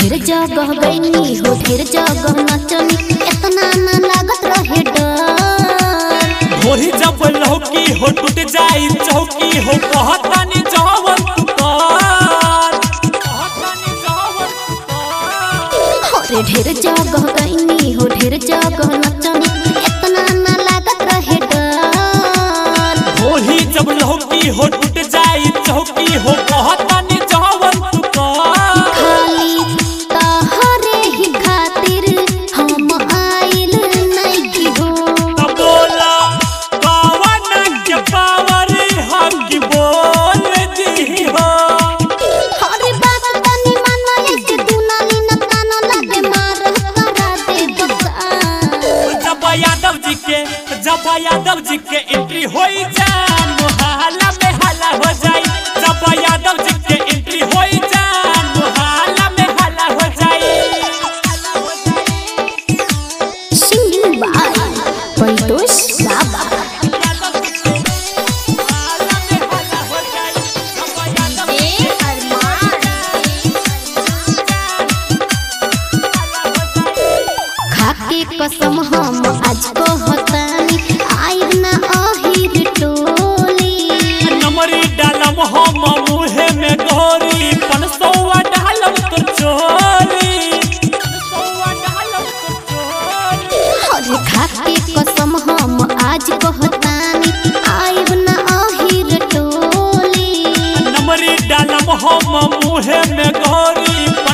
ढेर जग गईनी हो ढेर जग नचनी इतना ना लागत रहे डर। होरी जब लौकी हो टूट जाई चौकी हो कहतानी जावन तू कर कहतानी ढेर जगह गईनी हो ढेर जगह नचनी के जब यादव जी के एंट्री हो जा के हम आज कहतानी। मुहे में गोरी।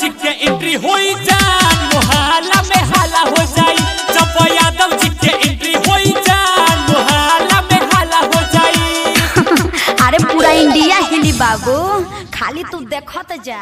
जी के एंट्री हो जान मोहल्ला में हाला हो जाई जब यादव जी के एंट्री हो जान में हाला हो जाई अरे पूरा इंडिया हिली बाबू खाली तू देखत जा